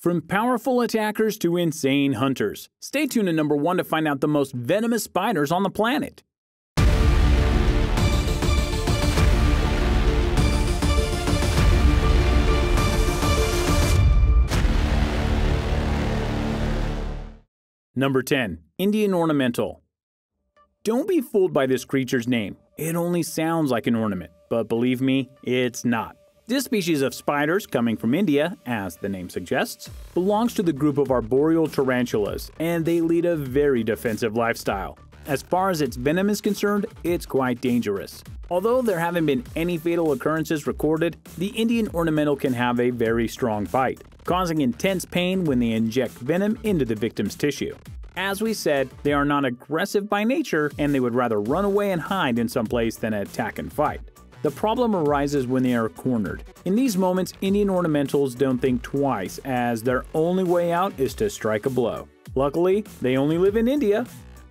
From powerful attackers to insane hunters. Stay tuned to number one to find out the most venomous spiders on the planet. Number 10. Indian Ornamental. Don't be fooled by this creature's name. It only sounds like an ornament, but believe me, it's not. This species of spiders, coming from India, as the name suggests, belongs to the group of arboreal tarantulas, and they lead a very defensive lifestyle. As far as its venom is concerned, it's quite dangerous. Although there haven't been any fatal occurrences recorded, the Indian ornamental can have a very strong bite, causing intense pain when they inject venom into the victim's tissue. As we said, they are not aggressive by nature and they would rather run away and hide in some place than attack and fight. The problem arises when they are cornered. In these moments, Indian ornamentals don't think twice, as their only way out is to strike a blow. Luckily, they only live in India.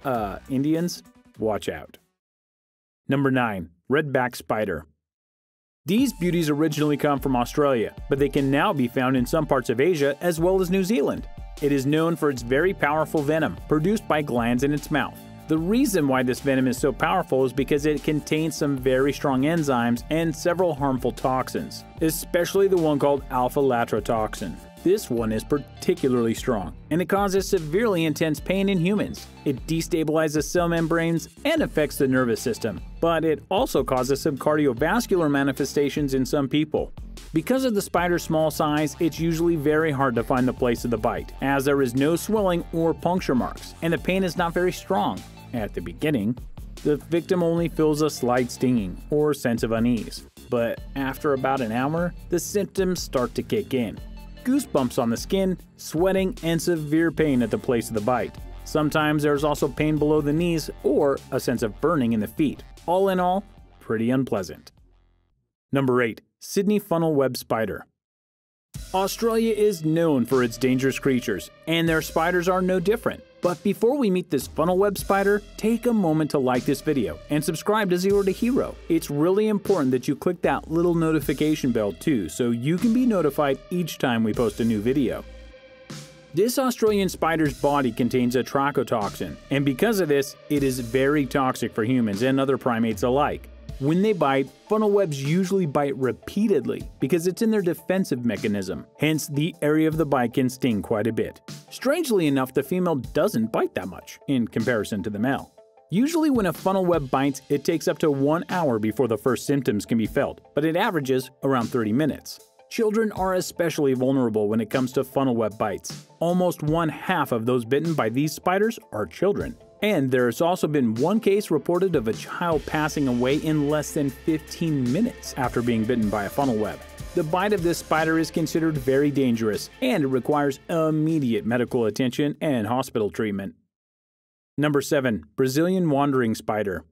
Uh, Indians, watch out. Number 9. Redback Spider. These beauties originally come from Australia, but they can now be found in some parts of Asia as well as New Zealand. It is known for its very powerful venom, produced by glands in its mouth. The reason why this venom is so powerful is because it contains some very strong enzymes and several harmful toxins, especially the one called alpha latrotoxin. This one is particularly strong, and it causes severely intense pain in humans. It destabilizes cell membranes and affects the nervous system, but it also causes some cardiovascular manifestations in some people. Because of the spider's small size, it's usually very hard to find the place of the bite, as there is no swelling or puncture marks, and the pain is not very strong. At the beginning, the victim only feels a slight stinging or sense of unease, but after about an hour, the symptoms start to kick in. Goosebumps on the skin, sweating, and severe pain at the place of the bite. Sometimes there's also pain below the knees or a sense of burning in the feet. All in all, pretty unpleasant. Number 8. Sydney funnel web spider. Australia is known for its dangerous creatures, and their spiders are no different. But before we meet this funnel web spider, take a moment to like this video and subscribe to Zero to Hero. It's really important that you click that little notification bell too, so you can be notified each time we post a new video. This Australian spider's body contains atracotoxin, and because of this, it is very toxic for humans and other primates alike. When they bite, funnel webs usually bite repeatedly because it's in their defensive mechanism, hence, the area of the bite can sting quite a bit. Strangely enough, the female doesn't bite that much in comparison to the male. Usually, when a funnel web bites, it takes up to one hour before the first symptoms can be felt, but it averages around 30 minutes. Children are especially vulnerable when it comes to funnel web bites. Almost one half of those bitten by these spiders are children. And there has also been one case reported of a child passing away in less than 15 minutes after being bitten by a funnel web. The bite of this spider is considered very dangerous and it requires immediate medical attention and hospital treatment. Number 7. Brazilian Wandering Spider.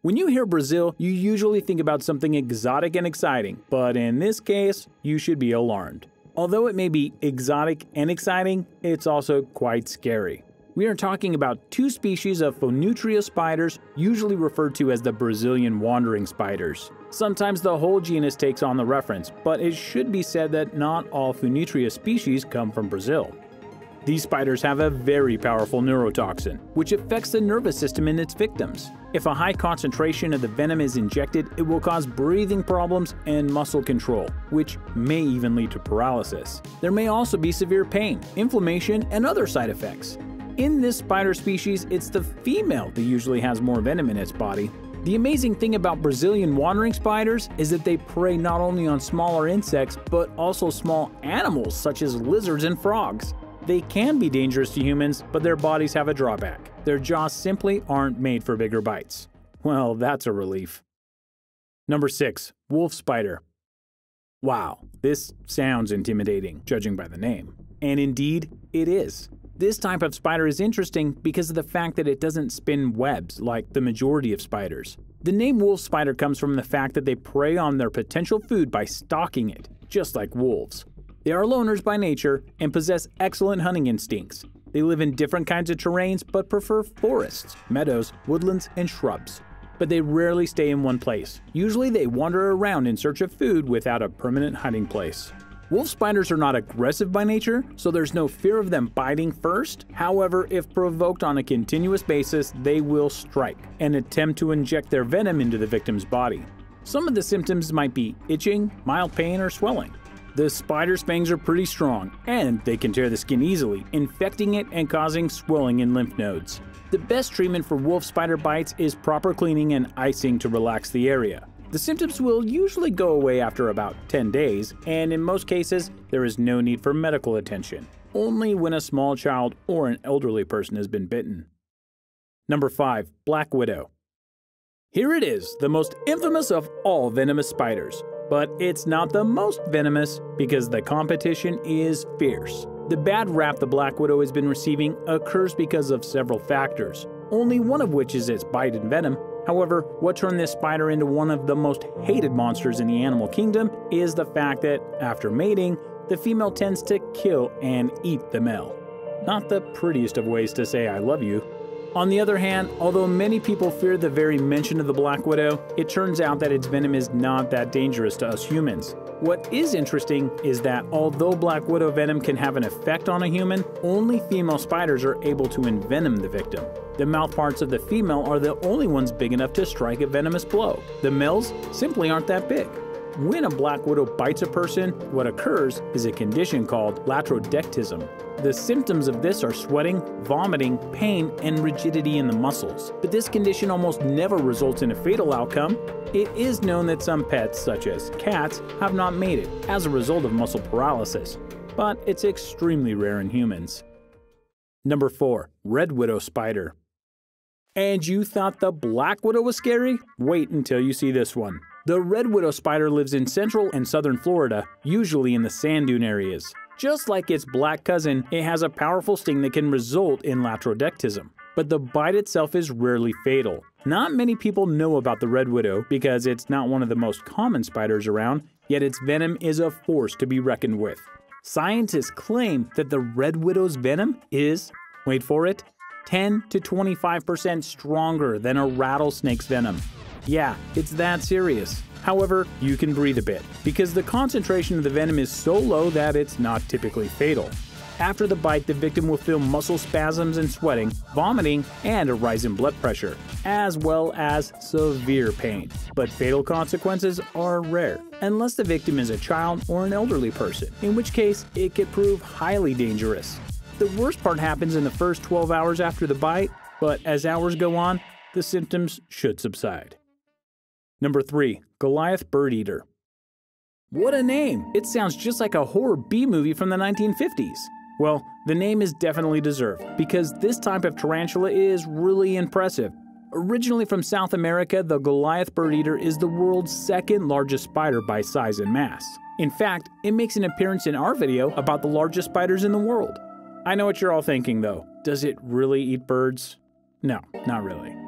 When you hear Brazil, you usually think about something exotic and exciting, but in this case, you should be alarmed. Although it may be exotic and exciting, it's also quite scary. We are talking about two species of Phoneutria spiders, usually referred to as the Brazilian wandering spiders. Sometimes the whole genus takes on the reference, but it should be said that not all Phoneutria species come from Brazil. These spiders have a very powerful neurotoxin, which affects the nervous system in its victims. If a high concentration of the venom is injected, it will cause breathing problems and muscle control, which may even lead to paralysis. There may also be severe pain, inflammation, and other side effects. In this spider species, it's the female that usually has more venom in its body. The amazing thing about Brazilian wandering spiders is that they prey not only on smaller insects, but also small animals such as lizards and frogs. They can be dangerous to humans, but their bodies have a drawback. Their jaws simply aren't made for bigger bites. Well, that's a relief. Number 6. Wolf Spider. Wow, this sounds intimidating, judging by the name. And indeed, it is. This type of spider is interesting because of the fact that it doesn't spin webs like the majority of spiders. The name wolf spider comes from the fact that they prey on their potential food by stalking it, just like wolves. They are loners by nature and possess excellent hunting instincts. They live in different kinds of terrains but prefer forests, meadows, woodlands, and shrubs. But they rarely stay in one place. Usually they wander around in search of food without a permanent hiding place. Wolf spiders are not aggressive by nature, so there's no fear of them biting first. However, if provoked on a continuous basis, they will strike and attempt to inject their venom into the victim's body. Some of the symptoms might be itching, mild pain, or swelling. The spider's fangs are pretty strong, and they can tear the skin easily, infecting it and causing swelling in lymph nodes. The best treatment for wolf spider bites is proper cleaning and icing to relax the area. The symptoms will usually go away after about 10 days, and in most cases, there is no need for medical attention, only when a small child or an elderly person has been bitten. Number 5. Black Widow. Here it is, the most infamous of all venomous spiders, but it's not the most venomous because the competition is fierce. The bad rap the Black Widow has been receiving occurs because of several factors, only one of which is its bite and venom, However, what turned this spider into one of the most hated monsters in the animal kingdom is the fact that, after mating, the female tends to kill and eat the male. Not the prettiest of ways to say I love you. On the other hand, although many people fear the very mention of the black widow, it turns out that its venom is not that dangerous to us humans. What is interesting is that although black widow venom can have an effect on a human, only female spiders are able to envenom the victim. The mouth parts of the female are the only ones big enough to strike a venomous blow. The males simply aren't that big. When a black widow bites a person, what occurs is a condition called latrodectism. The symptoms of this are sweating, vomiting, pain, and rigidity in the muscles. But this condition almost never results in a fatal outcome. It is known that some pets, such as cats, have not made it as a result of muscle paralysis, but it's extremely rare in humans. Number 4. Red Widow Spider and you thought the black widow was scary? Wait until you see this one. The red widow spider lives in central and southern Florida, usually in the sand dune areas. Just like its black cousin, it has a powerful sting that can result in latrodectism. But the bite itself is rarely fatal. Not many people know about the red widow because it's not one of the most common spiders around, yet its venom is a force to be reckoned with. Scientists claim that the red widow's venom is, wait for it, 10 to 25% stronger than a rattlesnake's venom. Yeah, it's that serious. However, you can breathe a bit, because the concentration of the venom is so low that it's not typically fatal. After the bite, the victim will feel muscle spasms and sweating, vomiting, and a rise in blood pressure, as well as severe pain. But fatal consequences are rare, unless the victim is a child or an elderly person, in which case it could prove highly dangerous. The worst part happens in the first 12 hours after the bite, but as hours go on, the symptoms should subside. Number 3. Goliath Bird Eater. What a name! It sounds just like a horror B movie from the 1950s. Well, the name is definitely deserved because this type of tarantula is really impressive. Originally from South America, the Goliath bird eater is the world's second largest spider by size and mass. In fact, it makes an appearance in our video about the largest spiders in the world. I know what you're all thinking though. Does it really eat birds? No, not really.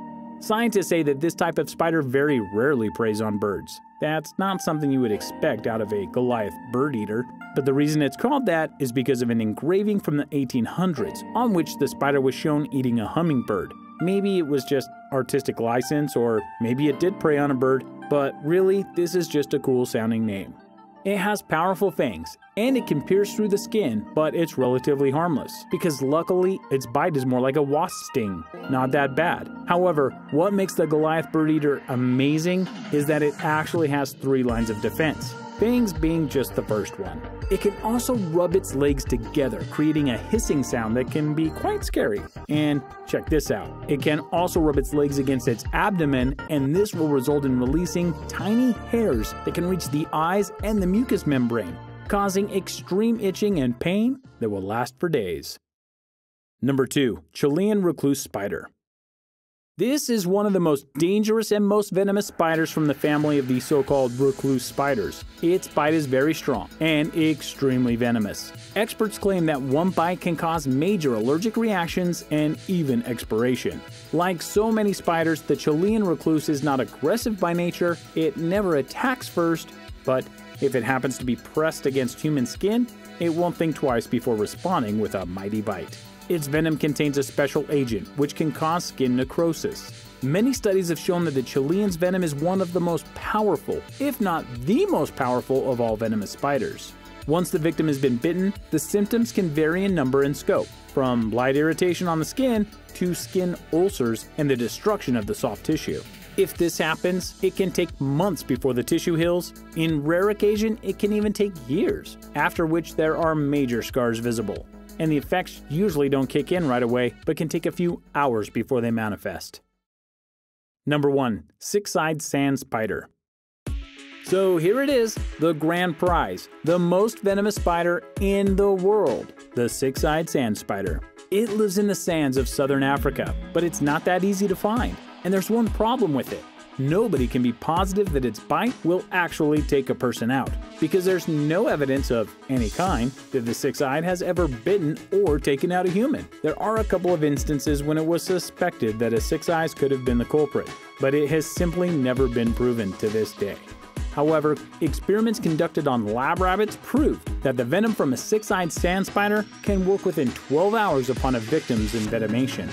Scientists say that this type of spider very rarely preys on birds. That's not something you would expect out of a Goliath bird eater, but the reason it's called that is because of an engraving from the 1800s on which the spider was shown eating a hummingbird. Maybe it was just artistic license, or maybe it did prey on a bird, but really, this is just a cool sounding name. It has powerful fangs, and it can pierce through the skin, but it's relatively harmless, because luckily its bite is more like a wasp sting. Not that bad. However, what makes the Goliath bird eater amazing is that it actually has three lines of defense fangs being just the first one. It can also rub its legs together, creating a hissing sound that can be quite scary. And check this out it can also rub its legs against its abdomen, and this will result in releasing tiny hairs that can reach the eyes and the mucous membrane, causing extreme itching and pain that will last for days. Number 2. Chilean Recluse Spider this is one of the most dangerous and most venomous spiders from the family of the so-called recluse spiders. Its bite is very strong and extremely venomous. Experts claim that one bite can cause major allergic reactions and even expiration. Like so many spiders, the Chilean recluse is not aggressive by nature, it never attacks first, but if it happens to be pressed against human skin, it won't think twice before responding with a mighty bite. Its venom contains a special agent which can cause skin necrosis. Many studies have shown that the Chilean's venom is one of the most powerful, if not the most powerful, of all venomous spiders. Once the victim has been bitten, the symptoms can vary in number and scope, from light irritation on the skin to skin ulcers and the destruction of the soft tissue. If this happens, it can take months before the tissue heals. In rare occasion, it can even take years, after which there are major scars visible. And the effects usually don't kick in right away, but can take a few hours before they manifest. Number 1. Six-eyed sand spider. So here it is, the grand prize, the most venomous spider in the world, the six-eyed sand spider. It lives in the sands of southern Africa, but it's not that easy to find. And there's one problem with it. Nobody can be positive that its bite will actually take a person out, because there's no evidence of any kind that the six eyed has ever bitten or taken out a human. There are a couple of instances when it was suspected that a six eyes could have been the culprit, but it has simply never been proven to this day. However, experiments conducted on lab rabbits proved that the venom from a six eyed sand spider can work within 12 hours upon a victim's envenomation.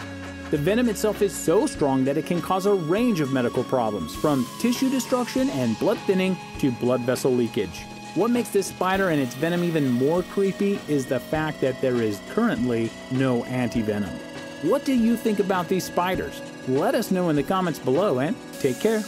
The venom itself is so strong that it can cause a range of medical problems, from tissue destruction and blood thinning to blood vessel leakage. What makes this spider and its venom even more creepy is the fact that there is currently no anti-venom. What do you think about these spiders? Let us know in the comments below and take care.